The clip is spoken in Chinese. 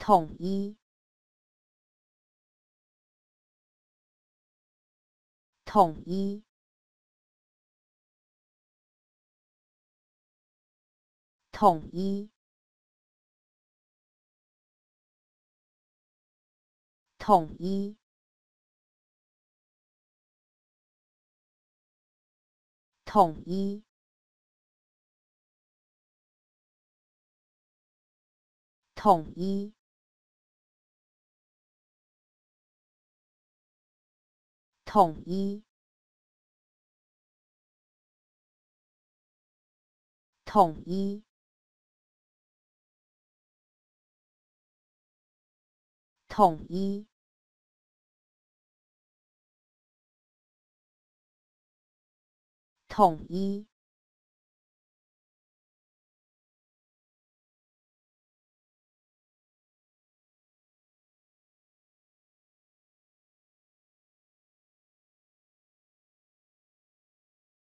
统一，统一，统一，统一，统一。统一，统一，统一，统一，统一。